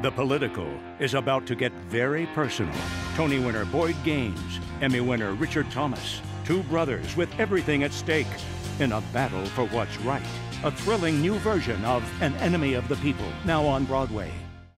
The Political is about to get very personal. Tony winner Boyd Gaines, Emmy winner Richard Thomas, two brothers with everything at stake in a battle for what's right. A thrilling new version of An Enemy of the People, now on Broadway.